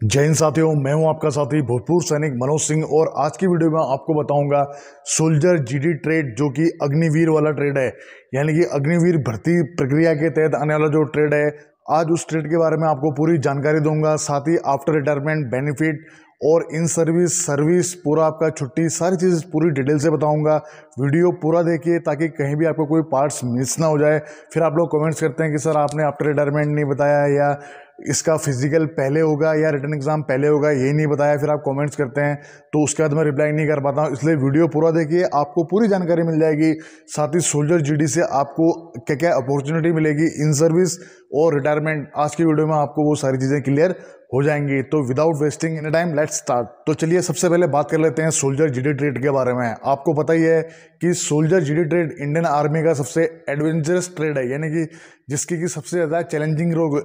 जय हिंद साथियों, मैं हूँ आपका साथी भूतपूर्व सैनिक मनोज सिंह और आज की वीडियो में आपको बताऊँगा सोल्जर जीडी ट्रेड जो कि अग्निवीर वाला ट्रेड है। यानी कि अग्निवीर भर्ती प्रक्रिया के तहत आने वाला जो ट्रेड है, आज उस ट्रेड के बारे में आपको पूरी जानकारी दूँगा। साथ ही आफ्टर रिटायरमेंट बेनिफिट और इन सर्विस सर्विस पूरा आपका छुट्टी, सारी चीज़ पूरी डिटेल से बताऊँगा। वीडियो पूरा देखिए ताकि कहीं भी आपको कोई पार्ट्स मिस ना हो जाए। फिर आप लोग कमेंट्स करते हैं कि, सर, आपने आफ्टर रिटायरमेंट नहीं बताया या इसका फ़िज़िकल पहले होगा या रिटर्न एग्ज़ाम पहले होगा, ये नहीं बताया, फिर आप कमेंट्स करते हैं तो उसके बाद मैं रिप्लाई नहीं कर पाता हूँ। इसलिए वीडियो पूरा देखिए, आपको पूरी जानकारी मिल जाएगी। साथ ही सोल्जर जीडी से आपको क्या क्या अपॉर्चुनिटी मिलेगी इन सर्विस और रिटायरमेंट आज की वीडियो में आपको वो सारी चीज़ें क्लियर हो जाएँगी। तो without wasting any time let start तो चलिए सबसे पहले बात कर लेते हैं सोल्जर जीडी ट्रेड के बारे में। आपको पता ही है कि soldier GD trade Indian army का सबसे एडवेंचरस ट्रेड है, यानी कि जिसकी कि सबसे ज़्यादा चैलेंजिंग रोल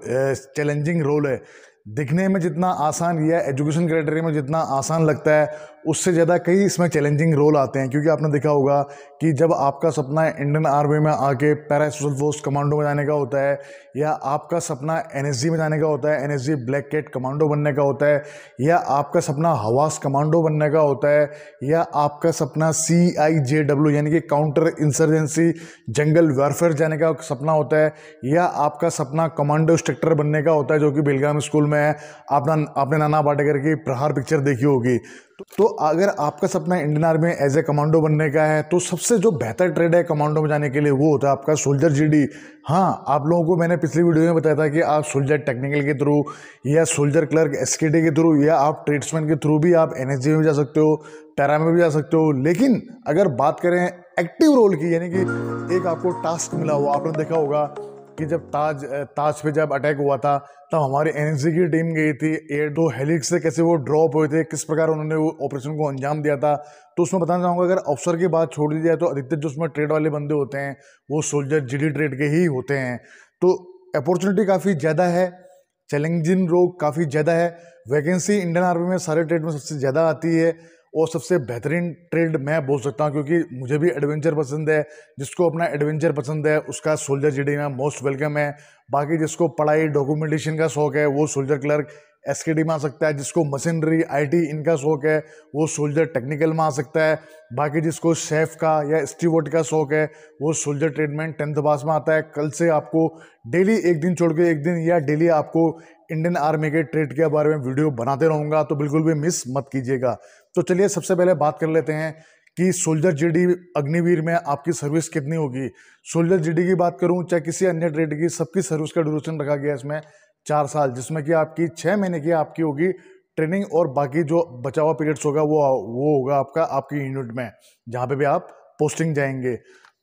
चैलेंजिंग रोल है। दिखने में जितना आसान या एजुकेशन क्राइटेरिया में जितना आसान लगता है, उससे ज़्यादा कई इसमें चैलेंजिंग रोल आते हैं। क्योंकि आपने देखा होगा कि जब आपका सपना इंडियन आर्मी में आके पैरा स्पेशल फोर्स कमांडो में जाने का होता है, या आपका सपना एनएसजी में जाने का होता है एनएसजी ब्लैक कैट कमांडो बनने का होता है, या आपका सपना हवास कमांडो बनने का होता है, या आपका सपना सी आई जे डब्ल्यू यानी कि काउंटर इंसर्जेंसी जंगल वारफेयर जाने का सपना होता है, या आपका सपना कमांडो स्ट्रक्टर बनने का होता है, जो कि बेलगाम स्कूल में आपने आपने नाना पाटेकर की प्रहार पिक्चर देखी होगी। तो अगर आपका सपना इंडियन आर्मी में एज ए कमांडो बनने का है तो सबसे जो बेहतर ट्रेड है कमांडो में जाने के लिए वो होता है आपका सोल्जर जीडी हाँ आप लोगों को मैंने पिछली वीडियो में बताया था कि आप सोल्जर टेक्निकल के थ्रू या soldier clerk S K through या आप ट्रेड्समैन के थ्रू भी आप एन में जा सकते हो पैरा में भी जा सकते हो। लेकिन अगर बात करें एक्टिव रोल की, यानी कि एक आपको टास्क मिला हुआ आपने देखा होगा कि जब ताज ताज पे जब अटैक हुआ था, तब हमारी एन की टीम गई थी, एयर दो हेलिक्स से कैसे वो ड्रॉप हुए थे, किस प्रकार उन्होंने वो ऑपरेशन को अंजाम दिया था तो उसमें बताना चाहूँगा, अगर अफसर की बात छोड़ दी जाए तो अधिकतर जो उसमें ट्रेड वाले बंदे होते हैं, वो सोल्जर जीडी ट्रेड के ही होते हैं। तो अपॉर्चुनिटी काफ़ी ज़्यादा है चैलेंजिंग रोग काफ़ी ज़्यादा है वैकेंसी इंडियन आर्मी में सारे ट्रेड में सबसे ज़्यादा आती है और सबसे बेहतरीन ट्रेड मैं बोल सकता हूँ, क्योंकि मुझे भी एडवेंचर पसंद है, जिसको अपना एडवेंचर पसंद है, उसका सोल्जर जी में मोस्ट वेलकम है। बाकी जिसको पढ़ाई डॉक्यूमेंटेशन का शौक है, वो soldier clerk S K D में आ सकता है, जिसको मशीनरी आईटी इनका शौक है, वो सोल्जर टेक्निकल में आ सकता है। बाकी जिसको शेफ का या स्टीवर्ड का शौक है, वो सोल्जर ट्रीटमेंट टेंथ पास में आता है। कल से आपको डेली एक दिन छोड़ के एक दिन या डेली आपको इंडियन आर्मी के ट्रेड के बारे में वीडियो बनाते रहूँगा तो बिल्कुल भी मिस मत कीजिएगा। तो चलिए सबसे पहले बात कर लेते हैं कि सोल्जर जीडी अग्निवीर में आपकी सर्विस कितनी होगी। सोल्जर जीडी की बात करूँ, चाहे किसी अन्य ट्रेड की, सबकी सर्विस का ड्यूरेशन रखा गया इसमें। चार साल, जिसमें कि आपकी छः महीने की आपकी होगी ट्रेनिंग और बाकी जो बचा हुआ पीरियड्स होगा वो वो होगा आपका, आपकी यूनिट में, जहाँ पे भी आप पोस्टिंग जाएँगे।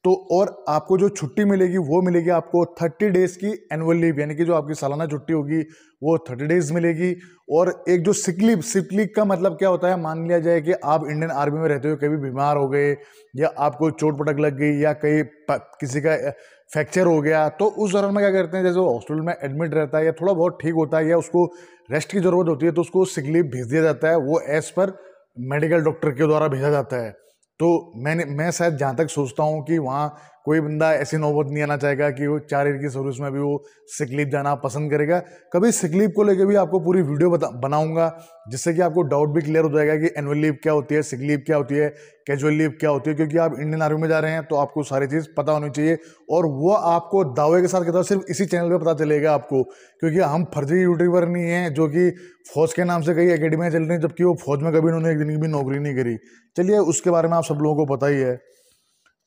तो और आपको जो छुट्टी मिलेगी, वो मिलेगी आपको थर्टी डेज़ की एनुअल लीव यानी कि जो आपकी सालाना छुट्टी होगी, वो थर्टी डेज़ मिलेगी। और एक जो सिक लीव सिक लीव का मतलब क्या होता है? मान लिया जाए कि आप इंडियन आर्मी में रहते हो, कभी बीमार हो गए, या आपको चोट पटक लग गई, या कहीं किसी का फ्रैक्चर हो गया तो उस दौरान में क्या करते हैं? जैसे वो हॉस्पिटल में एडमिट रहता है, या थोड़ा बहुत ठीक होता है, या उसको रेस्ट की ज़रूरत होती है तो उसको सिक लीव भेज दिया जाता है। वो एज पर मेडिकल डॉक्टर के द्वारा भेजा जाता है। तो मैंने मैं शायद जहाँ तक सोचता हूँ कि वहाँ कोई बंदा ऐसी नौबत नहीं आना चाहेगा कि वो चार ईयर की सर्विस में भी वो सिकलीप जाना पसंद करेगा। कभी सिकलीप को लेकर भी आपको पूरी वीडियो बता, बनाऊँगा, जिससे कि आपको डाउट भी क्लियर हो जाएगा कि एनुअल लीव क्या होती है सिक लीव क्या होती है कैजुअल लीव क्या होती है, क्योंकि आप इंडियन आर्मी में जा रहे हैं तो आपको सारी चीज़ पता होनी चाहिए। और वो आपको दावे के साथ कहता सिर्फ़ इसी चैनल पर पता चलेगा आपको, क्योंकि हम फर्जी यूट्यूबर नहीं हैं, जो कि फौज के नाम से कई अकेडमियाँ चल रही हैं, जबकि वो फौज में कभी उन्होंने एक दिन की भी नौकरी नहीं करी। चलिए, उसके बारे में आप सब लोगों को पता ही है।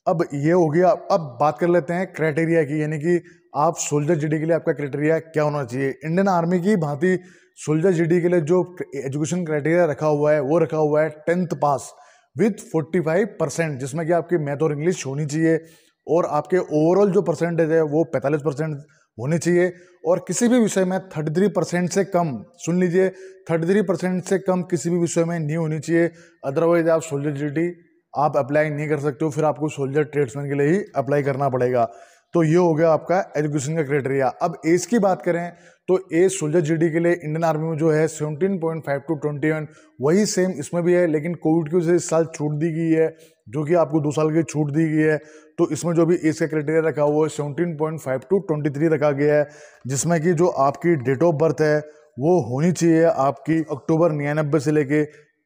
अब ये हो गया, अब बात कर लेते हैं क्राइटेरिया की, यानी कि आप सोल्जर जीडी के लिए आपका क्राइटेरिया क्या होना चाहिए? इंडियन आर्मी की भांति सोल्जर जीडी के लिए जो एजुकेशन क्राइटेरिया रखा हुआ है, वो रखा हुआ है टेंथ पास विथ 45 परसेंट जिसमें कि आपकी मैथ और इंग्लिश होनी चाहिए और आपके ओवरऑल जो परसेंटेज है वो 45 परसेंट होनी चाहिए और किसी भी विषय में 33 परसेंट से कम, सुन लीजिए 33 परसेंट से कम किसी भी विषय में नहीं होनी चाहिए अदरवाइज़ आप सोल्जर जीडी आप अप्लाई नहीं कर सकते हो, फिर आपको सोल्जर ट्रेड्समैन के लिए ही अप्लाई करना पड़ेगा। तो ये हो गया आपका एजुकेशन का क्राइटेरिया अब एज की बात करें तो एज सोल्जर जीडी के लिए इंडियन आर्मी में जो है 17.5 टू 21 वही सेम इसमें भी है, लेकिन कोविड की वजह से इस साल छूट दी गई है, जो कि आपको दो साल की छूट दी गई है। तो इसमें जो भी एज का क्राइटेरिया रखा हुआ है seventeen point five to twenty three रखा गया है, जिसमें कि जो आपकी डेट ऑफ़ बर्थ है, वो होनी चाहिए आपकी अक्टूबर निन्यानबे से लेके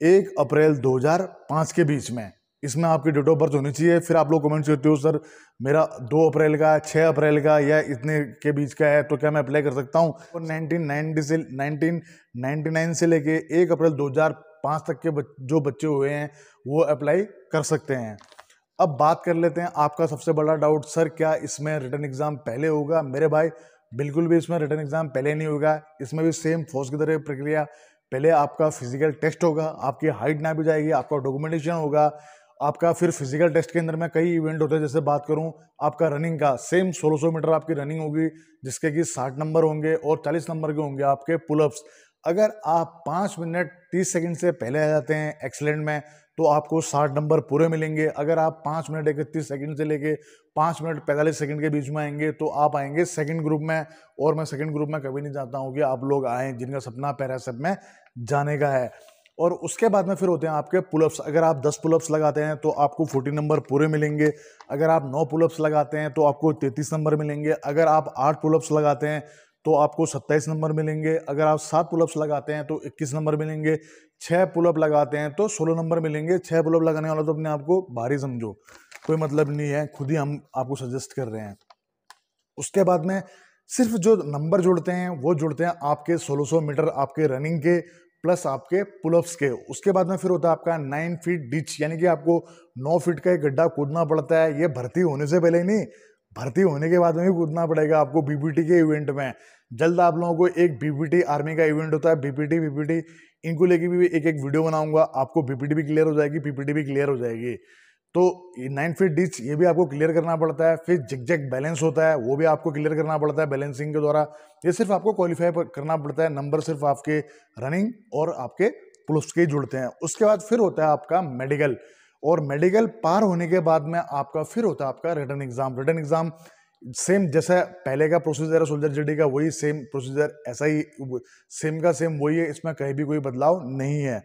एक अप्रैल 2005 के बीच में। इसमें आपकी डेट ऑफ़ बर्थ होनी चाहिए। फिर आप लोग कमेंट करते हो, सर, मेरा दो अप्रैल का छः अप्रैल का या इतने के बीच का है तो क्या मैं अप्लाई कर सकता हूँ? और नाइनटीन से नाइनटीन से लेके एक अप्रैल 2005 तक के जो बच्चे हुए हैं, वो अप्लाई कर सकते हैं। अब बात कर लेते हैं, आपका सबसे बड़ा डाउट सर, क्या इसमें रिटर्न एग्ज़ाम पहले होगा? मेरे भाई, बिल्कुल भी इसमें रिटर्न एग्ज़ाम पहले नहीं होगा। इसमें भी सेम फोर्स की तरह प्रक्रिया। पहले आपका फ़िज़िकल टेस्ट होगा, आपकी हाइट ना भी जाएगी, आपका डॉक्यूमेंटेशन होगा। आपका फिर फ़िज़िकल टेस्ट के अंदर में कई इवेंट होते हैं, जैसे बात करूँ, आपका रनिंग का सेम 1600 मीटर आपकी रनिंग होगी, जिसके कि 60 नंबर होंगे और 40 नंबर के होंगे आपके पुलअप्स अगर आप पाँच मिनट तीस सेकंड से पहले आ जाते हैं एक्सलेंट में तो आपको साठ नंबर पूरे मिलेंगे। अगर आप पाँच मिनट इकतीस सेकंड से लेके पाँच मिनट पैंतालीस सेकंड के बीच में आएँगे तो आप आएँगे सेकंड ग्रुप में, और मैं सेकंड ग्रुप में कभी नहीं चाहता हूँ कि आप लोग आएँ, जिनका सपना पैरासप में जाने का है। और उसके बाद में फिर होते हैं आपके पुलअप्स अगर आप 10 पुलअप्स लगाते हैं तो आपको 40 नंबर पूरे मिलेंगे। अगर आप 9 पुलअप्स लगाते हैं तो आपको 33 नंबर मिलेंगे। अगर आप 8 पुलअप्स लगाते हैं तो आपको 27 नंबर मिलेंगे। अगर आप सात पुलअप्स लगाते हैं तो 21 नंबर मिलेंगे। छः पुलअप लगाते हैं तो 16 नंबर मिलेंगे। छः पुलअप लगाने वाला तो अपने आपको भारी समझो। कोई मतलब नहीं है। खुद ही हम आपको सजेस्ट कर रहे हैं। उसके बाद में सिर्फ़ जो नंबर जुड़ते हैं, वो जुड़ते हैं आपके 1600 मीटर आपके रनिंग के। प्लस आपके पुलअप्स के। उसके बाद में फिर होता है आपका नाइन फीट डिच यानी कि आपको नौ फीट का एक गड्ढा कूदना पड़ता है। ये भर्ती होने से पहले ही नहीं, भर्ती होने के बाद में भी कूदना पड़ेगा आपको बीबीटी के इवेंट में। जल्द आप लोगों को एक बीबीटी आर्मी का इवेंट होता है बीपीटी बीपीटी इनको लेके भी एक एक वीडियो बनाऊँगा। आपको बीपीटी भी क्लियर हो जाएगी पीपीटी भी क्लियर हो जाएगी। तो नाइन फीट डिच ये भी आपको क्लियर करना पड़ता है। फिर जैक बैलेंस होता है, वो भी आपको क्लियर करना पड़ता है बैलेंसिंग के द्वारा। ये सिर्फ़ आपको क्वालिफाई करना पड़ता है। नंबर सिर्फ़ आपके रनिंग और आपके पुलिस के जुड़ते हैं। उसके बाद फिर होता है आपका मेडिकल और मेडिकल पार होने के बाद में आपका, फिर होता है आपका written exam written exam same जैसा पहले का प्रोसीजर है सोल्जर जेडी का, वही सेम प्रोसीजर ऐसा ही सेम का सेम वही है। इसमें कहीं भी कोई बदलाव नहीं है।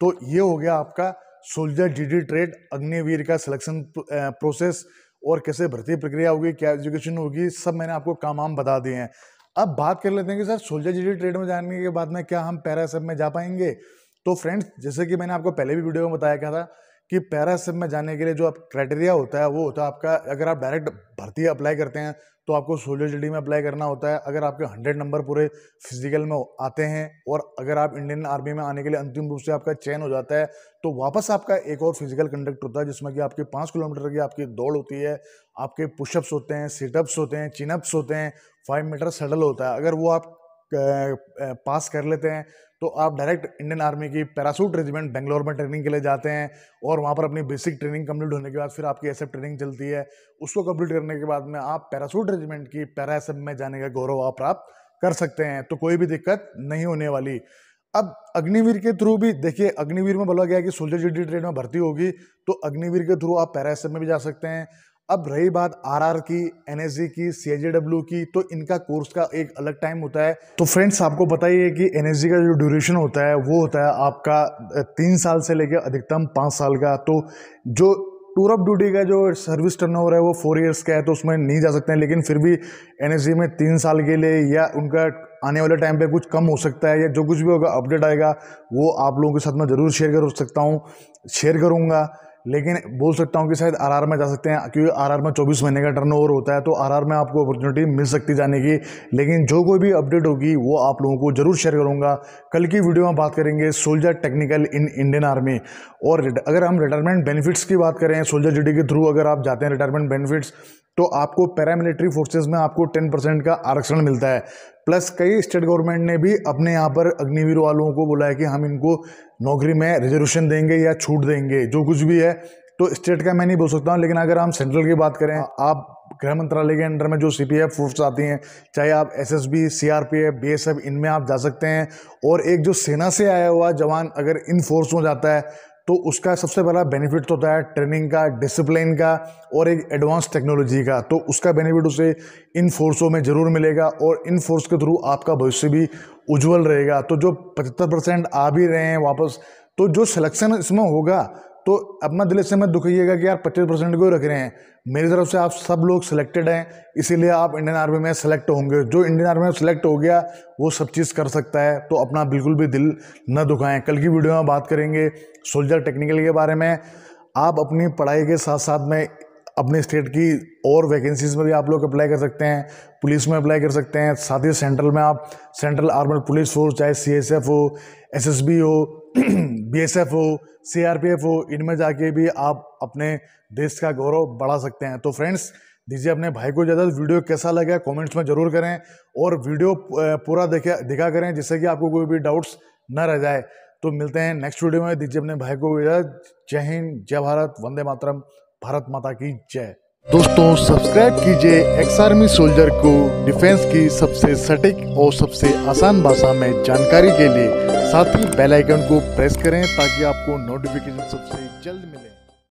तो ये हो गया आपका सोल्जर जीडी ट्रेड, अग्निवीर का सिलेक्शन प्रोसेस और कैसे भर्ती प्रक्रिया होगी, क्या एजुकेशन होगी, सब मैंने आपको काम आम बता दिए हैं। अब बात कर लेते हैं कि सर, सोल्जर जीडी ट्रेड में जाने के बाद में क्या हम पैरा सब में जा पाएँगे? तो फ्रेंड्स जैसे कि मैंने आपको पहले भी वीडियो में बताया क्या था कि पैरासिप में जाने के लिए जो आप क्राइटेरिया होता है, वो होता है आपका, अगर आप डायरेक्ट भर्ती अप्लाई करते हैं तो आपको सोलर जी में अप्लाई करना होता है। अगर आपके हंड्रेड नंबर पूरे फ़िज़िकल में आते हैं और अगर आप इंडियन आर्मी में आने के लिए अंतिम रूप से आपका चयन हो जाता है तो वापस आपका एक और फ़िज़िकल कंडक्ट होता है, जिसमें कि आपके पाँच किलोमीटर की आपकी दौड़ होती है, आपके पुशअप्स होते हैं, सिटअप्स होते हैं, चिनअप्स होते हैं, फाइव मीटर सडल होता है। अगर वो आप पास कर लेते हैं तो आप डायरेक्ट इंडियन आर्मी की पैरासूट रेजिमेंट बेंगलोर में ट्रेनिंग के लिए जाते हैं और वहाँ पर अपनी बेसिक ट्रेनिंग कंप्लीट होने के बाद फिर आपकी एस ट्रेनिंग चलती है। उसको कंप्लीट करने के बाद में आप पैरासूट रेजिमेंट की पैरा एस में जाने का गौरव आप प्राप्त कर सकते हैं। तो कोई भी दिक्कत नहीं होने वाली। अब अग्निवीर के थ्रू भी देखिए, अग्निवीर में बोला गया कि सोल्जर जी ट्रेड में भर्ती होगी तो अग्निवीर के थ्रू आप पैरा एस में भी जा सकते हैं। अब रही बात आरआर की, एनएसजी की, सीएजेडब्ल्यू की तो इनका कोर्स का एक अलग टाइम होता है। तो फ्रेंड्स आपको है कि एनएसजी का जो ड्यूरेशन होता है, वो होता है आपका तीन साल से लेकर अधिकतम पाँच साल का। तो जो टूर ऑफ़ ड्यूटी का जो सर्विस टर्न है, वो फोर इयर्स का है तो उसमें नहीं जा सकते हैं। लेकिन फिर भी एनएसजी में तीन साल के लिए या उनका आने वाले टाइम पे कुछ कम हो सकता है या जो कुछ भी होगा अपडेट आएगा, वो आप लोगों के साथ मैं ज़रूर शेयर कर सकता हूँ। शेयर करूँगा। लेकिन बोल सकता हूँ कि शायद आरआर में जा सकते हैं, क्योंकि आरआर में 24 महीने का टर्नओवर होता है तो आरआर में आपको अपॉर्चुनिटी मिल सकती जाने की। लेकिन जो कोई भी अपडेट होगी, वो आप लोगों को ज़रूर शेयर करूँगा। कल की वीडियो में बात करेंगे soldier technical in Indian army और अगर हम रिटायरमेंट बेनिफिट्स की बात करें सोल्जर जी के थ्रू अगर आप जाते हैं रिटायरमेंट बेनिफिट्स तो आपको पैरामिलिट्री फोर्सेज में आपको टेन परसेंट का आरक्षण मिलता है। प्लस कई स्टेट गवर्नमेंट ने भी अपने यहाँ पर अग्निवीर वालों को बोला है कि हम इनको नौकरी में रिजर्वेशन देंगे या छूट देंगे, जो कुछ भी है। तो स्टेट का मैं नहीं बोल सकता हूँ लेकिन अगर हम सेंट्रल की बात करें, आप गृह मंत्रालय के अंडर में जो सी पी एफ़ फोर्स आती हैं, चाहे आप S S B C R P F B S F इनमें आप जा सकते हैं। और एक जो सेना से आया हुआ जवान अगर इन फोर्स में जाता है तो उसका सबसे बड़ा बेनिफिट तो होता है ट्रेनिंग का डिसिप्लिन का और एक एडवांस टेक्नोलॉजी का। तो उसका बेनिफिट उसे इन फोर्सों में ज़रूर मिलेगा और इन फोर्स के थ्रू आपका भविष्य भी उज्जवल रहेगा। तो जो पचहत्तर परसेंट आ भी रहे हैं वापस तो जो सिलेक्शन इसमें होगा तो अपना दिल से मैं दुखिएगा कि यार पच्चीस परसेंट को रख रहे हैं? मेरी तरफ़ से आप सब लोग सिलेक्टेड हैं, इसीलिए आप इंडियन आर्मी में सेलेक्ट होंगे। जो इंडियन आर्मी में सेलेक्ट हो गया, वो सब चीज़ कर सकता है तो अपना बिल्कुल भी दिल न दुखाएँ। कल की वीडियो में बात करेंगे सोल्जर टेक्निकल के बारे में। आप अपनी पढ़ाई के साथ साथ में अपने स्टेट की और वैकेंसीज में भी आप लोग अप्लाई कर सकते हैं, पुलिस में अप्लाई कर सकते हैं, साथ ही सेंट्रल में आप सेंट्रल आर्मड पुलिस फोर्स चाहे सी एस एफ़ हो एस एस बी हो बी एस एफ़ हो सी आर पी एफ़ हो, इनमें जाके भी आप अपने देश का गौरव बढ़ा सकते हैं। तो फ्रेंड्स दीजिए अपने भाई को ज़्यादा वीडियो कैसा लगा कमेंट्स में ज़रूर करें और वीडियो पूरा देखा, दिखा करें जिससे कि आपको कोई भी डाउट्स न रह जाए। तो मिलते हैं नेक्स्ट वीडियो में। दीजिए अपने भाई को जय हिंद, जय भारत, वंदे मातरम। भारत माता की जय। दोस्तों सब्सक्राइब कीजिए एक्स आर्मी सोल्जर को। डिफेंस की सबसे सटीक और सबसे आसान भाषा में जानकारी के लिए साथ ही बेल आइकन को प्रेस करें ताकि आपको नोटिफिकेशन सबसे जल्द मिले।